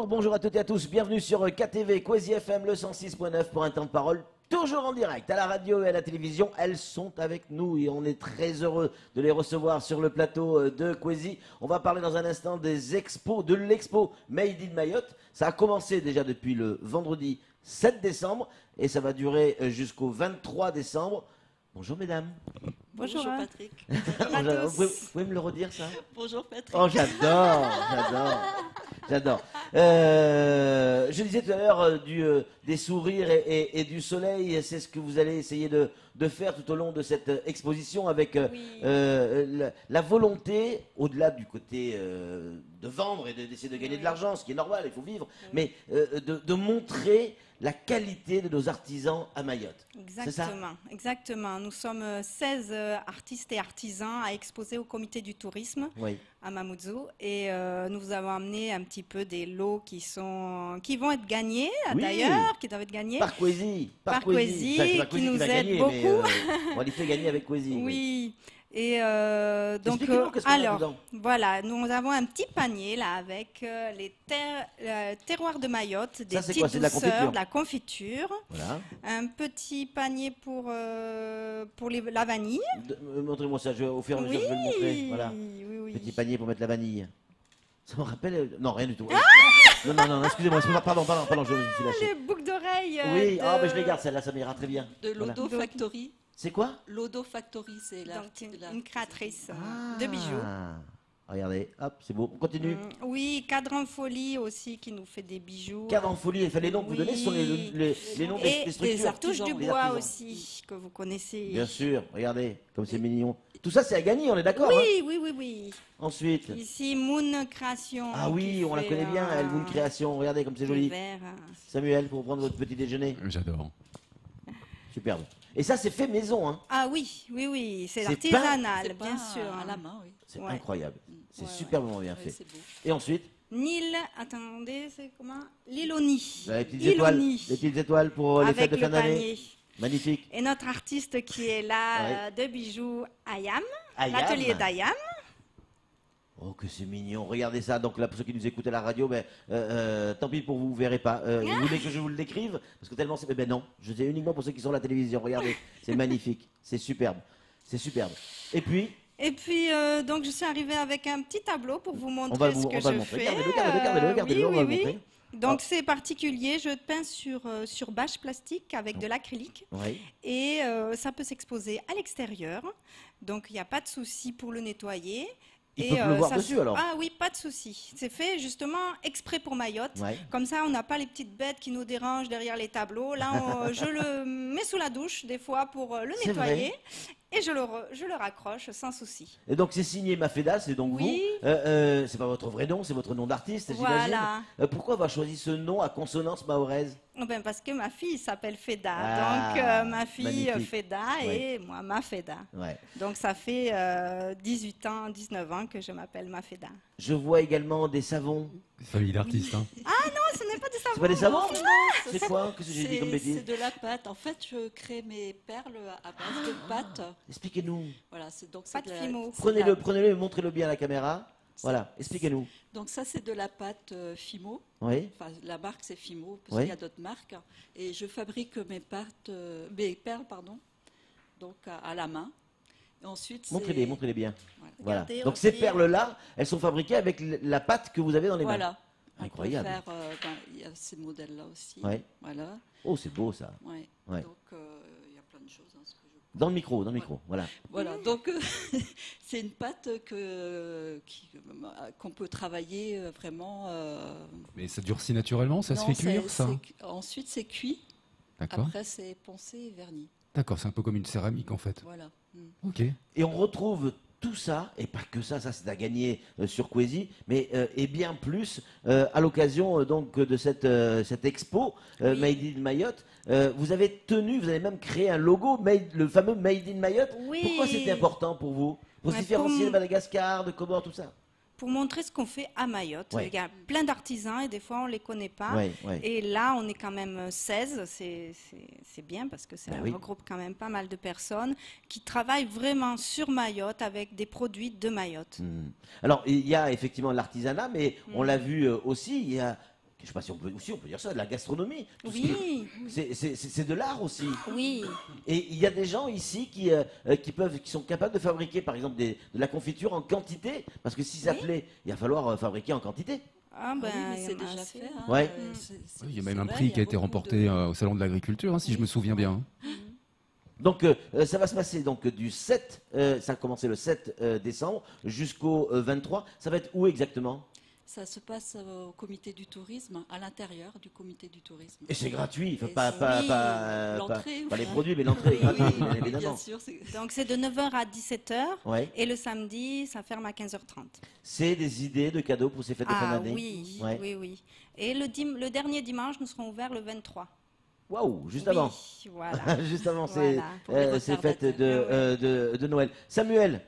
Bonjour, bonjour à toutes et à tous. Bienvenue sur KTV, Quasi FM, le 106.9 pour un temps de parole toujours en direct à la radio et à la télévision. Elles sont avec nous et on est très heureux de les recevoir sur le plateau euh, de Quasi. On va parler dans un instant des expos, de l'expo Made in Mayotte. Ça a commencé déjà depuis le vendredi 7 décembre et ça va durer euh, jusqu'au 23 décembre. Bonjour mesdames. Bonjour, Bonjour hein. Patrick. Bonjour, vous, pouvez, vous pouvez me le redire ça? Bonjour Patrick. Oh, j'adore, j'adore, j'adore. Euh, je disais tout à l'heure euh, du, euh, des sourires et, du soleil, c'est ce que vous allez essayer de, de faire tout au long de cette euh, exposition avec euh, Oui. euh, la, la volonté, au-delà du côté de vendre et de- d'essayer de gagner de l'argent, ce qui est normal, il faut vivre, mais de, de montrer la qualité de nos artisans à Mayotte. Ça? Exactement, exactement. Nous sommes euh, 16 euh, artistes et artisans à exposer au comité du tourisme Oui. à Mamoudzou et euh, nous vous avons amené un petit peu des lots qui sont qui vont être gagnés Oui. d'ailleurs, qui doivent être gagnés. Par Quasi. Par qui nous aide gagner, beaucoup. Euh, on les fait gagner avec Quasi. Oui. Et euh, donc euh, alors voilà, nous avons un petit panier là avec euh, les ter- euh, terroirs de Mayotte, des Ça, petites quoi? Douceurs, confiture de la confiture. Voilà. Un petit panier pour, pour les- la vanille. Montrez-moi ça, je, au fur et à mesure, Oui, je vais le montrer. Voilà. oui, oui. Petit panier pour mettre la vanille. Ça me rappelle. Non, rien du tout. Ah non, non, non, excusez-moi, excusez-moi, pardon, pardon, pardon, je me suis lâché. Les boucles d'oreilles. euh, Oui, de- ah, mais je les garde, celle-là, ça m'ira très bien. De Voilà. Lodo Factory. C'est quoi? Lodo Factory, c'est la, Donc, une, la- une créatrice euh, Ah. de bijoux. Regardez, hop, c'est beau. On continue. Mm, Oui, Cadre en folie aussi qui nous fait des bijoux. Cadre en folie, enfin, les noms que vous Oui. donnez sont les, les, les noms des, Et des structures. des artisans, Touche du les bois aussi, que vous connaissez. Bien sûr, regardez, comme c'est mignon. Tout ça, c'est à gagner, on est d'accord hein Oui, oui, oui, oui. Ensuite. Ici, Moon Création. Ah oui, on la connaît bien, elle, Moon Création. Regardez comme c'est joli. verres, euh, Samuel, pour prendre votre petit déjeuner. J'adore. Superbe. Et ça, c'est fait maison, hein. Ah oui, oui, oui, c'est artisanal, bien sûr. à la main, oui. C'est Ouais. incroyable. C'est Ouais, ouais. superbement bien fait. Et ensuite, Nil, attendez, c'est comment? L'Iloni. bah, les petites étoiles, Iloni. les petites étoiles pour euh, les fêtes de fin d'année? Magnifique. Et notre artiste qui est là euh, de bijoux, Ayam, l'atelier d'Ayam. Oh, que c'est mignon. Regardez ça. Donc là, pour ceux qui nous écoutent à la radio, ben, euh, euh, tant pis pour vous, vous verrez pas. Euh, vous voulez que je vous le décrive? Parce que tellement c'est. Eh Ben non, je sais uniquement pour ceux qui sont à la télévision. Regardez, c'est magnifique. C'est superbe. C'est superbe. Et puis, Et puis, euh, donc, je suis arrivée avec un petit tableau pour vous montrer ce que on va je montrer. fais. Regardez-le, regardez-le, regardez-le, Euh, oui, on oui, oui. Donc, Ah. c'est particulier. Je peins sur, euh, sur bâche plastique avec de l'acrylique. Et euh, ça peut s'exposer à l'extérieur. Donc, il n'y a pas de souci pour le nettoyer. Il Et, peut euh, ça dessus alors. Ah oui, pas de souci. C'est fait justement exprès pour Mayotte. Ouais. Comme ça, on n'a pas les petites bêtes qui nous dérangent derrière les tableaux. Là, on- je le mets sous la douche des fois pour le nettoyer. Et je le, re- je le raccroche sans souci. Et donc c'est signé Mafeda, c'est donc Oui. vous. Euh, euh, c'est pas votre vrai nom, c'est votre nom d'artiste, j'imagine. Voilà. Euh, pourquoi avoir choisi ce nom à consonance mahoraise Oh ben, parce que ma fille s'appelle Feda. Ah, Donc, euh, ma fille magnifique. euh, Feda et moi, ma Feda. Ouais. Donc, ça fait euh, 18 ans, 19 ans que je m'appelle ma Feda. Je vois également des savons. Famille d'artistes. Hein. C'est pas des savons Non, C'est quoi Qu'est-ce que j'ai dit comme C'est bêtise c'est de la pâte. En fait, je crée mes perles à base de pâte. Expliquez-nous. Voilà, c'est donc c'est Pâte de la- Fimo. Prenez-le, la- prenez-le et montrez-le bien à la caméra. Voilà, expliquez-nous. Donc ça, c'est de la pâte euh, Fimo. Oui. Enfin, la marque c'est Fimo parce Oui. qu'il y a d'autres marques. Et je fabrique mes pâtes, euh, mes perles, pardon, donc à, à la main. Et ensuite, Montrez-les, montrez-les bien. Voilà. Voilà. Regardez, Donc ces perles-là, elles sont fabriquées avec la pâte que vous avez dans les mains. Voilà. Incroyable. faire, euh, ben, il y a ces modèles-là aussi. Ouais. Voilà. Oh, c'est beau ça. Ouais. Ouais. Donc euh, il y a plein de choses. hein, ce que je- Dans le micro, dans le micro. Voilà. Voilà. Donc euh, c'est une pâte que qui- qu'on peut travailler vraiment. euh, Mais ça durcit naturellement, ça se fait cuire, ça c'est- Ensuite c'est cuit. D'accord. Après c'est poncé et verni. D'accord, c'est un peu comme une céramique en fait. Voilà. Mm. Ok. Et on retrouve tout ça, et pas que ça, ça c'est à gagner euh, sur Quasi, mais euh, et bien plus euh, à l'occasion euh, donc de cette, euh, cette expo euh, Oui. Made in Mayotte. Euh, vous avez tenu, vous avez même créé un logo, made, le fameux Made in Mayotte. Oui. Pourquoi c'était important pour vous? Pour se Ouais, différencier de Madagascar, de Comores, tout ça? Pour montrer ce qu'on fait à Mayotte. Ouais. Il y a plein d'artisans et des fois, on ne les connaît pas. Ouais, ouais. Et là, on est quand même 16. C'est- C'est bien parce que ça Ben oui. regroupe quand même pas mal de personnes qui travaillent vraiment sur Mayotte avec des produits de Mayotte. Hmm. Alors, il y a effectivement l'artisanat, mais on Mm. l'a vu euh, aussi, il y a je sais pas si on peut, aussi on peut dire ça, de la gastronomie. Tout Oui, c'est- C'est c'est- c'est de l'art aussi. oui. Et il y a des gens ici qui, euh, euh, qui, peuvent, qui sont capables de fabriquer, par exemple, des- de la confiture en quantité. Parce que si ça Oui. plaît, il va falloir euh, fabriquer en quantité. Ah Ah ben, oui, c'est déjà assez. fait. hein. Ouais. C'est- Il y a même un vrai, prix qui a été remporté de- euh, au Salon de l'Agriculture, hein, si je me souviens bien. Donc euh, euh, ça va se passer donc du 7, euh, ça a commencé le 7 euh, décembre jusqu'au euh, 23. Ça va être où exactement? Ça se passe au comité du tourisme, à l'intérieur du comité du tourisme. Et c'est gratuit, enfin, pas, pas, oui, pas, l'entrée, pas- oui. les produits, mais l'entrée est Oui, gratuite, bien oui, évidemment. bien sûr. c'est- Donc c'est de 9h à 17h Ouais. et le samedi, ça ferme à 15h30. C'est des idées de cadeaux pour ces fêtes de fin Ah d'année oui, Ouais. oui, oui. Et le, dim- le dernier dimanche, nous serons ouverts le 23. Waouh, juste Oui, avant. Voilà. juste avant ces, Voilà. Euh, ces fêtes de, euh, de, de Noël. Samuel,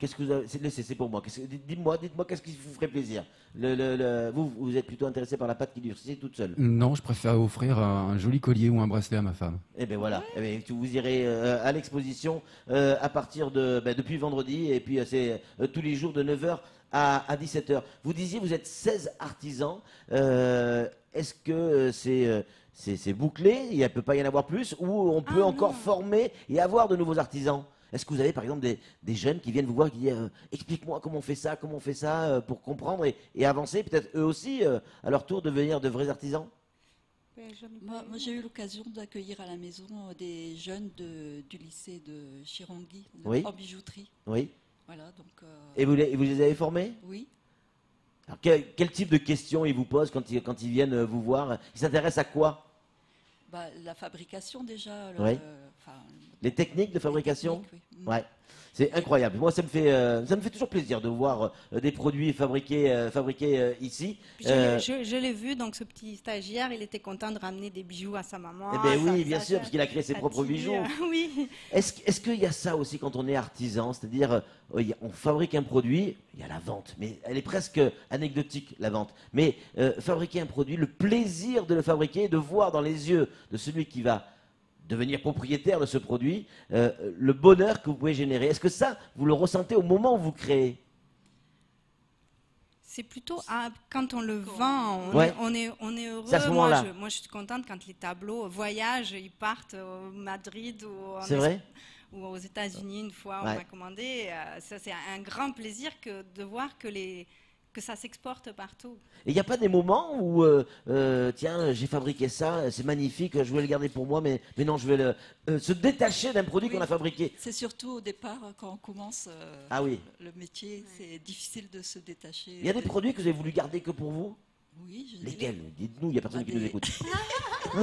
qu'est-ce que vous avez. c'est- Laissez, c'est pour moi. Qu'est-ce que- Dites-moi, dites-moi qu'est-ce qui vous ferait plaisir. Le, le- le- vous, vous êtes plutôt intéressé par la pâte qui durcit toute seule. Non, je préfère offrir un, un joli collier ou un bracelet à ma femme. Eh bien voilà, Eh ben, vous irez euh, à l'exposition euh, à partir de ben, depuis vendredi et puis euh, c'est euh, tous les jours de 9h à, à 17h. Vous disiez vous êtes 16 artisans. Euh, Est-ce que c'est euh, c'est c'est bouclé? Il ne peut pas y en avoir plus? Ou on peut Ah, encore non. former et avoir de nouveaux artisans? Est-ce que vous avez par exemple des, des jeunes qui viennent vous voir et qui disent euh, explique-moi comment on fait ça, comment on fait ça euh, pour comprendre et, et avancer, peut-être eux aussi euh, à leur tour devenir de vrais artisans? Moi, moi, j'ai eu l'occasion d'accueillir à la maison des jeunes de- du lycée de Chirangui, Oui. en bijouterie. Oui. Voilà, donc euh, Et vous les, et vous les avez formés? Oui. Alors, quel, quel type de questions ils vous posent quand ils, quand ils viennent vous voir? Ils s'intéressent à quoi? Bah, la fabrication déjà. le- Oui. enfin, Les techniques de fabrication techniques, oui. Mm. Ouais. C'est incroyable. Moi, ça me fait, euh, ça me fait toujours plaisir de voir euh, des produits fabriqués, euh, fabriqués ici. Je, je- je l'ai vu, donc ce petit stagiaire, il était content de ramener des bijoux à sa maman. eh Ça- oui, bien sûr, parce qu'il a créé ses propres bijoux. Oui. Est-ce est-ce qu'il y a ça aussi quand on est artisan C'est-à-dire, on fabrique un produit, il y a la vente, mais elle est presque anecdotique, la vente. Mais fabriquer un produit, le plaisir de le fabriquer, de voir dans les yeux de celui qui va devenir propriétaire de ce produit, euh, le bonheur que vous pouvez générer. Est-ce que ça, vous le ressentez au moment où vous créez? C'est plutôt à- quand on le vend, on, Ouais. est, on, est, on est heureux. À ce moi, moment-là. je, moi, je suis contente quand les tableaux voyagent, ils partent au Madrid ou, en C'est Es- vrai ou aux États-Unis une fois, Ouais. on m'a commandé. Euh, Ça, c'est un grand plaisir que de voir que, les, que ça s'exporte partout. Et il n'y a pas des moments où, euh, euh, tiens, j'ai fabriqué ça, c'est magnifique, je voulais le garder pour moi, mais, mais non, je vais le, euh, se détacher d'un produit Oui. qu'on a fabriqué. C'est surtout au départ, quand on commence Ah oui. le métier, c'est difficile de se détacher. Il y a des produits que vous avez voulu garder que pour vous? Oui, je. Lesquels Dites-nous, il n'y a personne Bah, qui nous des- écoute.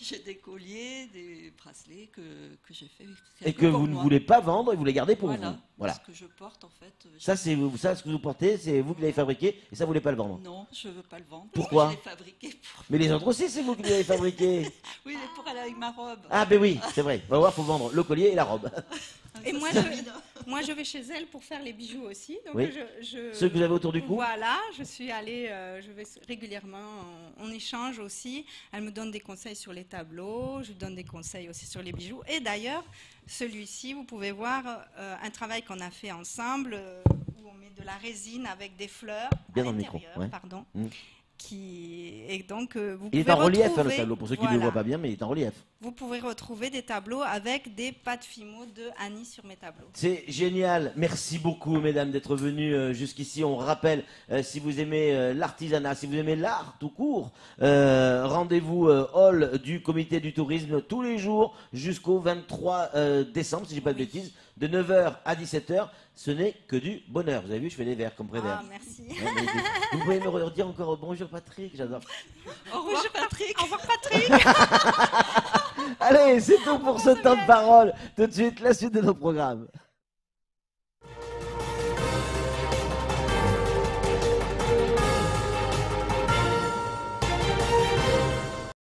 J'ai des colliers, des bracelets que, que j'ai fait. Et que vous ne voulez pas vendre et vous les gardez pour voilà. vous. Voilà. Ce que je porte, en fait. Ça, c'est vous- ça, ce que vous portez, c'est vous qui l'avez fabriqué et ça, vous voulez pas le vendre. Non, je ne veux pas le vendre. Pourquoi Je fabriqué pour... Mais les autres aussi, c'est vous qui l'avez fabriqué. Oui, mais pour aller avec ma robe. Ah, ben oui, c'est vrai. On va voir, faut vendre le collier et la robe. Et moi je, évident. moi, je vais chez elle pour faire les bijoux aussi. Donc Oui. je, je- Ceux que vous avez autour du cou Voilà, je suis allée, euh, je vais régulièrement, on, on échange aussi. Elle me donne des conseils sur les tableaux, je lui donne des conseils aussi sur les bijoux. Et d'ailleurs, celui-ci, vous pouvez voir euh, un travail qu'on a fait ensemble euh, où on met de la résine avec des fleurs Bien à l'intérieur, ouais. pardon. Mm. Qui et donc euh, vous Il est pouvez en relief, hein, le tableau. Pour ceux qui ne le voient pas bien, mais il est en relief. Vous pouvez retrouver des tableaux avec des pâtes Fimo de Annie sur mes tableaux. C'est génial. Merci beaucoup, mesdames, d'être venues euh, jusqu'ici. On rappelle, euh, si vous aimez l'artisanat, si vous aimez l'art tout court, rendez-vous hall du comité du tourisme tous les jours jusqu'au 23 euh, décembre, si j'ai pas de bêtises, de 9h à 17h. Ce n'est que du bonheur. Vous avez vu, je fais des verres comme prévert. Ah, merci. Ouais, vous pouvez me redire encore bonjour Patrick, j'adore. Au revoir, Patrick. Au revoir Patrick. Allez, c'est tout pour ce temps de parole. Tout de suite, la suite de nos programmes.